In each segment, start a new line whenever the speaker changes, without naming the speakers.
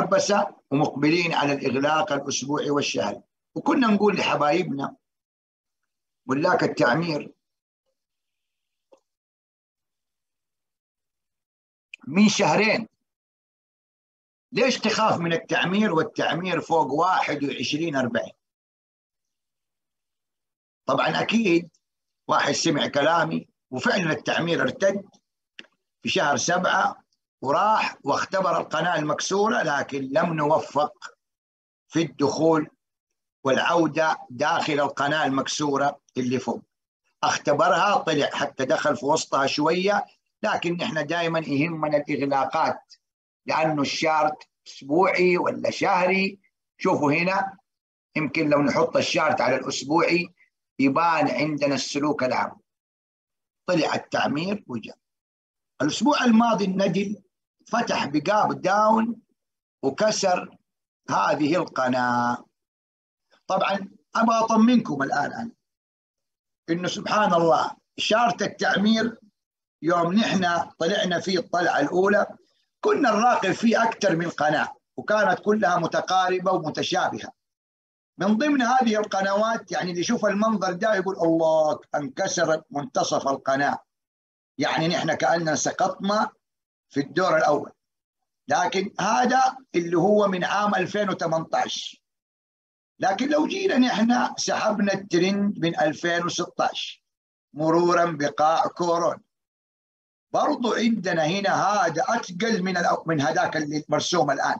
بربسة ومقبلين على الإغلاق الأسبوعي والشهري. وكنا نقول لحبايبنا ملاك التعمير من شهرين. ليش تخاف من التعمير والتعمير فوق 21 40 طبعا أكيد واحد سمع كلامي وفعلا التعمير ارتد في شهر سبعة وراح واختبر القناة المكسورة لكن لم نوفق في الدخول والعودة داخل القناة المكسورة اللي فوق. اختبرها طلع حتى دخل في وسطها شوية لكن إحنا دائما يهمنا الإغلاقات لأنه الشارت أسبوعي ولا شهري؟ شوفوا هنا يمكن لو نحط الشارت على الأسبوعي يبان عندنا السلوك العام. طلع التعمير وجاء. الأسبوع الماضي الندل فتح بقاب داون وكسر هذه القناة. طبعا أبغى أطمنكم الآن أنا إنه سبحان الله شارة التعمير يوم نحن طلعنا فيه الطلعة الأولى كنا نراقب فيه أكثر من قناة وكانت كلها متقاربة ومتشابهة. من ضمن هذه القنوات يعني اللي يشوف المنظر ده يقول الله انكسر منتصف القناة. يعني نحن كأننا سقطنا في الدور الأول. لكن هذا اللي هو من عام 2018 لكن لو جينا نحن سحبنا الترند من 2016 مرورا بقاع كورونا. برضو عندنا هنا هذا أثقل من من هذاك اللي مرسوم الآن.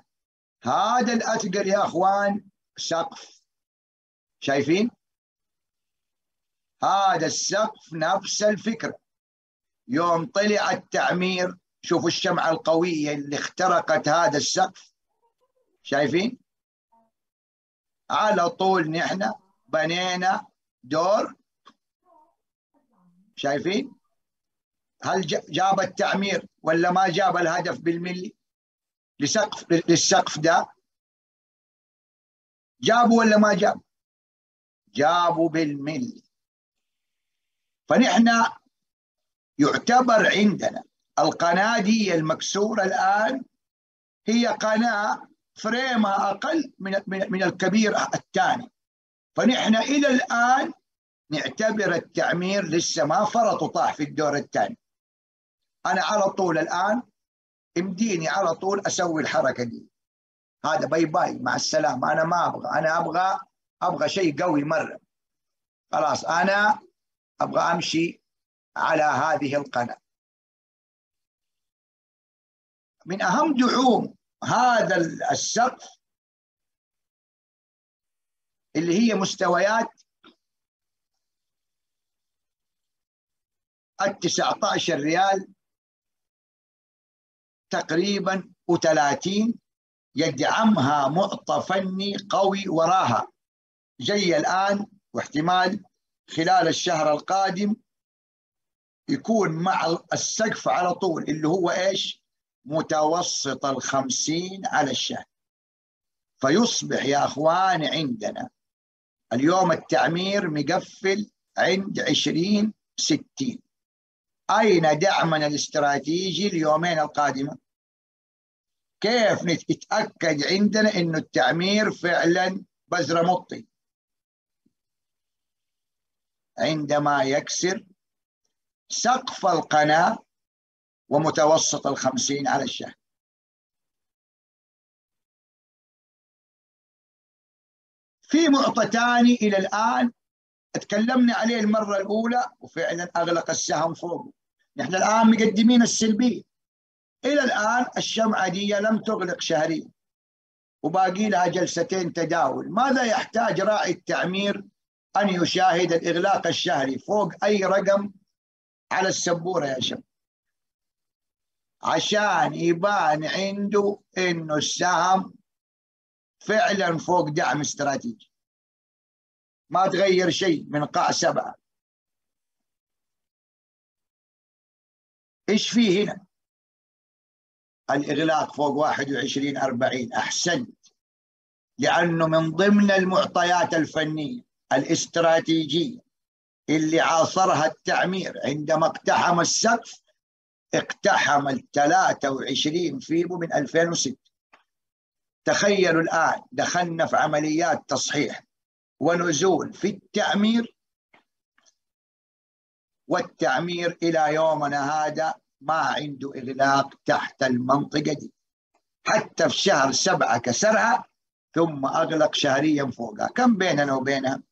هذا الأثقل يا أخوان سقف. شايفين؟ هذا السقف نفس الفكرة. يوم طلع التعمير شوفوا الشمعة القوية اللي اخترقت هذا السقف شايفين؟ على طول نحن بنينا دور. شايفين؟ هل جاب التعمير ولا ما جاب الهدف بالملي؟ لسقف للسقف ده. جابوا ولا ما جاب؟ جابوا بالملي. فنحن يعتبر عندنا القناة دي المكسورة الآن هي قناة فريمها أقل من من الكبير الثاني. فنحن إلى الآن نعتبر التعمير لسه ما فرط وطاح في الدور الثاني. أنا على طول الآن امديني على طول أسوي الحركة دي. هذا باي باي مع السلامة. أنا ما أبغى أنا أبغى أبغى شيء قوي مرة. خلاص أنا أبغى أمشي على هذه القناة. من أهم دعوم هذا السقف اللي هي مستويات التسعة عشر ريال تقريبا و30 يدعمها معطى فني قوي وراها. جاي الآن واحتمال خلال الشهر القادم يكون مع السقف على طول اللي هو إيش؟ متوسط الخمسين على الشهر. فيصبح يا أخوان عندنا اليوم التعمير مقفل عند عشرين ستين. أين دعمنا الاستراتيجي اليومين القادمة؟ كيف نتأكد عندنا أنه التعمير فعلا بذرة مطي عندما يكسر سقف القناة ومتوسط الخمسين على الشهر. في معطى ثاني إلى الآن تكلمنا عليه المرة الأولى وفعلا أغلق السهم فوقه نحن الآن مقدمين السلبية. إلى الآن الشمعة دي لم تغلق شهريا وباقي لها جلستين تداول. ماذا يحتاج راعي التعمير أن يشاهد الإغلاق الشهري فوق أي رقم على السبورة يا شباب عشان يبان عنده إنه السهم فعلا فوق دعم استراتيجي. ما تغير شيء من قاع سبعة. إيش فيه هنا؟ الإغلاق فوق 21 40 أحسنت. لأنه من ضمن المعطيات الفنية الاستراتيجية اللي عاصرها التعمير عندما اقتحم السقف اقتحم ال 23 فيبو من 2006 تخيلوا الآن دخلنا في عمليات تصحيح ونزول في التعمير والتعمير إلى يومنا هذا ما عنده إغلاق تحت المنطقة دي. حتى في شهر سبعة كسرها ثم أغلق شهريا فوقها. كم بيننا وبينها؟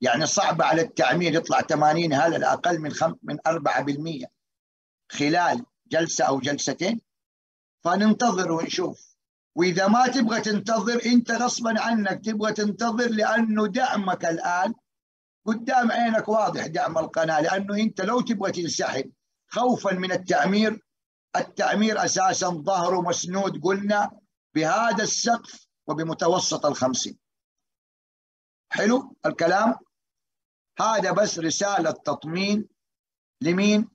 يعني صعب على التعمير يطلع 80 هذا الأقل من خم... من 4% خلال جلسة أو جلستين؟ فننتظر ونشوف. وإذا ما تبغى تنتظر أنت غصبا عنك تبغى تنتظر لأنه دعمك الآن قدام عينك واضح دعم القناة لأنه أنت لو تبغى تنسحب خوفا من التعمير التعمير أساسا ظهره مسنود قلنا بهذا السقف وبمتوسط الخمسين. حلو الكلام؟ هذا بس رسالة تطمين لمين؟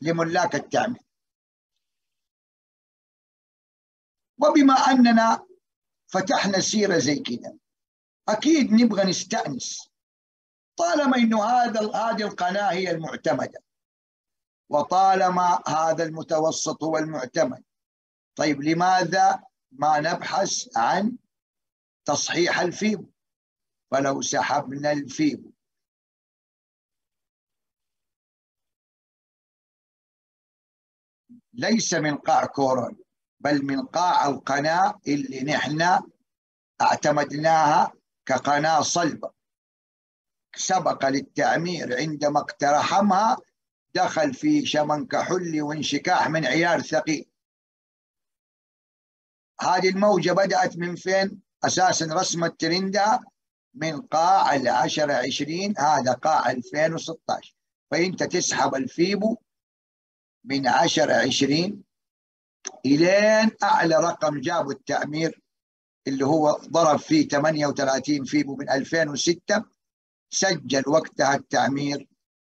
لملاك التعمير وبما أننا فتحنا سيرة زي كده أكيد نبغى نستأنس. طالما إنه هذا هذه القناة هي المعتمدة وطالما هذا المتوسط هو المعتمد طيب لماذا ما نبحث عن تصحيح الفيبو فلو سحبنا الفيبو ليس من قاع كورون بل من قاع القناة اللي نحن اعتمدناها كقناة صلبة. سبق للتعمير عندما اقترحمها دخل في شمن كحل وانشكاح من عيار ثقيل. هذه الموجة بدأت من فين؟ أساسا رسم الترندها من قاع العشرة عشرين هذا قاع 2016 فأنت تسحب الفيبو من عشرة عشرين إلين أعلى رقم جابوا التعمير اللي هو ضرب فيه 38 فيبو من 2006 سجل وقتها التعمير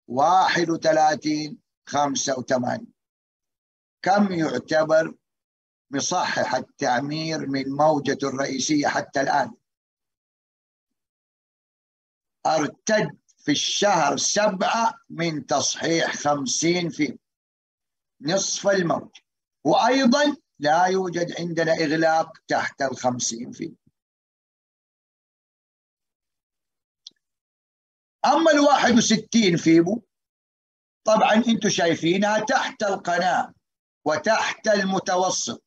31 85 كم يعتبر مصحح التعمير من موجة الرئيسية حتى الآن؟ أرتد في الشهر سبعة من تصحيح خمسين في نصف الموج وأيضا لا يوجد عندنا إغلاق تحت الخمسين فيه أما الواحد وستين فيبو طبعا أنتم شايفينها تحت القناة وتحت المتوسط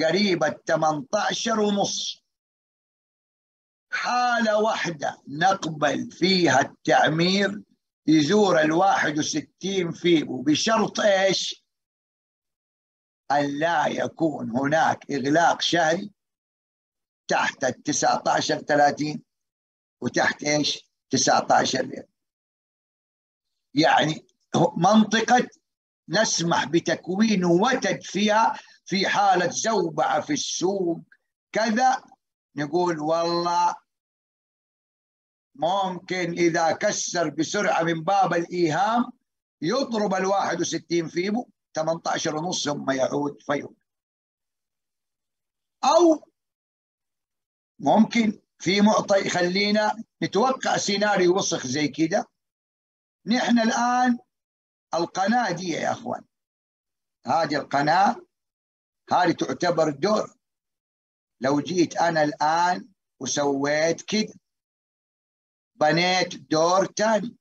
قريبة 18 ونص. حالة واحدة نقبل فيها التعمير يزور الواحد وستين فيبو بشرط إيش؟ أن لا يكون هناك إغلاق شهري تحت ال 19 30 وتحت إيش؟ 19 ريال يعني منطقة نسمح بتكوين وتد فيها في حالة زوبعة في السوق كذا نقول والله ممكن إذا كسر بسرعة من باب الإيهام يضرب الواحد وستين فيبو 18 ونص ثم يعود فيوم أو ممكن في معطى يخلينا نتوقع سيناريو وسخ زي كده. نحن الآن القناة دي يا أخوان. هذه القناة هذه تعتبر دور. لو جيت أنا الآن وسويت كده بنيت دور ثاني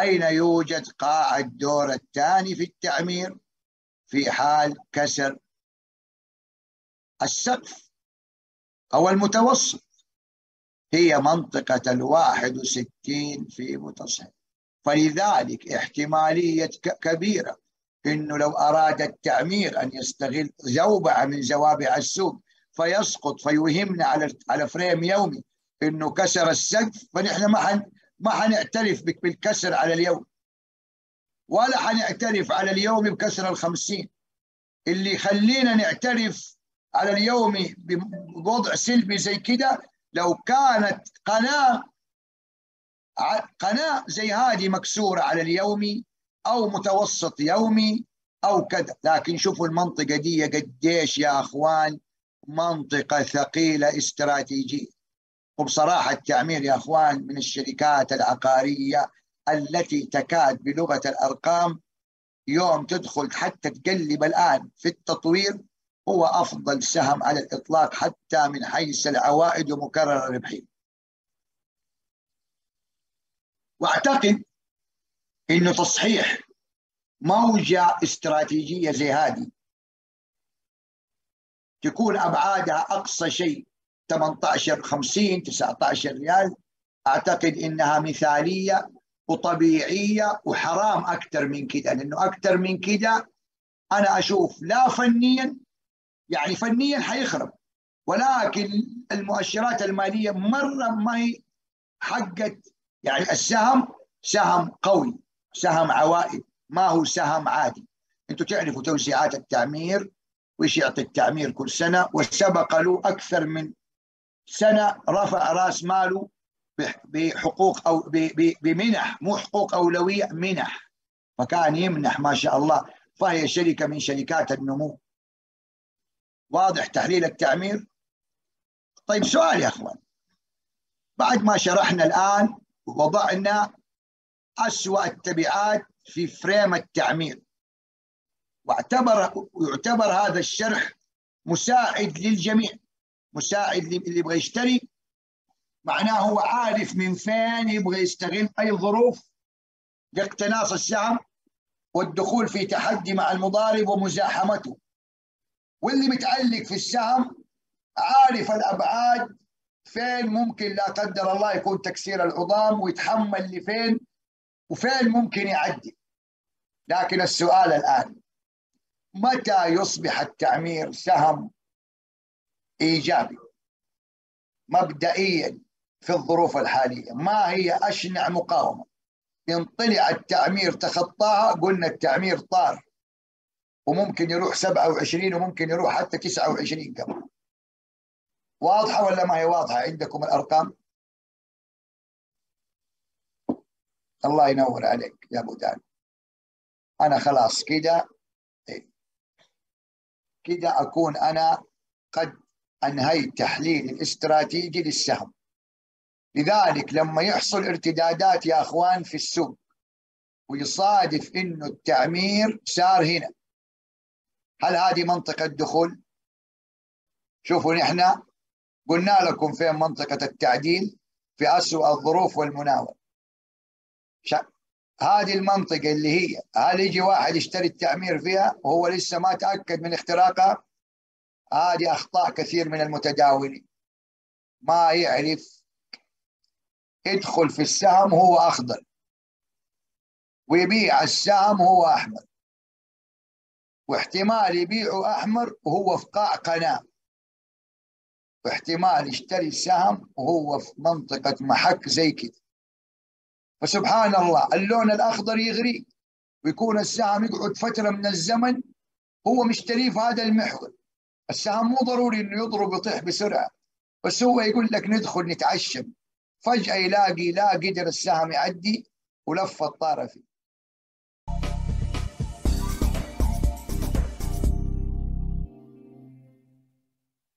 أين يوجد قاع الدور الثاني في التعمير في حال كسر السقف أو المتوسط؟ هي منطقة الواحد وستين في متصل. فلذلك احتمالية كبيرة إنه لو أراد التعمير أن يستغل زوبعة من زوابع السوق فيسقط فيوهمنا على على فريم يومي إنه كسر السقف فنحن ما ما حنعترف بالكسر على اليوم. ولا حنعترف على اليوم بكسر الخمسين. اللي يخلينا نعترف على اليومي بوضع سلبي زي كده لو كانت قناة قناة زي هذه مكسورة على اليومي أو متوسط يومي أو كذا. لكن شوفوا المنطقة دي قديش يا أخوان منطقة ثقيلة استراتيجية. وبصراحة التعمير يا أخوان من الشركات العقارية التي تكاد بلغة الأرقام يوم تدخل حتى تقلب الآن في التطوير هو أفضل سهم على الإطلاق حتى من حيث العوائد ومكرر الربحية وأعتقد إنه تصحيح موجة استراتيجية زي هذه تكون أبعادها أقصى شيء 18 50 19 ريال. أعتقد إنها مثالية وطبيعية وحرام أكثر من كده لأنه أكثر من كده أنا أشوف لا فنيا يعني فنيا حيخرب. ولكن المؤشرات المالية مرة ما هي حقت يعني السهم سهم قوي سهم عوائد ما هو سهم عادي. أنتم تعرفوا توسيعات التعمير وش يعطي التعمير كل سنة وسبق له أكثر من سنة رفع رأس ماله بحقوق أو بمنح مو حقوق أولوية منح. فكان يمنح ما شاء الله. فهي شركة من شركات النمو. واضح تحليل التعمير؟ طيب سؤال يا أخوان. بعد ما شرحنا الآن وضعنا أسوأ التبعات في فريم التعمير. واعتبر يعتبر هذا الشرح مساعد للجميع. مساعد اللي يبغى يشتري معناه هو عارف من فين يبغى يستغل. أي ظروف؟ لاقتناص السهم والدخول في تحدي مع المضارب ومزاحمته. واللي متعلق في السهم عارف الأبعاد فين ممكن لا قدر الله يكون تكسير العظام ويتحمل لفين وفين ممكن يعدي. لكن السؤال الآن متى يصبح التعمير سهم إيجابي مبدئيا في الظروف الحالية. ما هي أشنع مقاومة؟ إن طلع التعمير تخطاها قلنا التعمير طار وممكن يروح 27 وممكن يروح حتى 29 كمان واضحة ولا ما هي واضحة؟ عندكم الأرقام؟ الله ينور عليك يا أبو دان. أنا خلاص كده. إيه. كده أكون أنا قد أنهيت تحليل الاستراتيجي للسهم. لذلك لما يحصل ارتدادات يا أخوان في السوق ويصادف إنه التعمير صار هنا. هل هذه منطقة دخول؟ شوفوا نحن قلنا لكم فين منطقة التعديل في أسوأ الظروف والمناوله هذه المنطقة اللي هي هل يجي واحد يشتري التعمير فيها؟ وهو لسه ما تأكد من اختراقها؟ هذه أخطاء كثير من المتداولين. ما يعرف يدخل في السهم هو أخضر. ويبيع السهم هو أحمر. واحتمال يبيعه أحمر وهو في قاع قناة. واحتمال يشتري السهم وهو في منطقة محك زي كده فسبحان الله اللون الأخضر يغري. ويكون السهم يقعد فترة من الزمن هو مشتريه في هذا المحور. السهم مو ضروري إنه يضرب ويطيح بسرعة بس هو يقول لك ندخل نتعشم. فجأة يلاقي لا قدر السهم يعدي ولف الطاره فيه.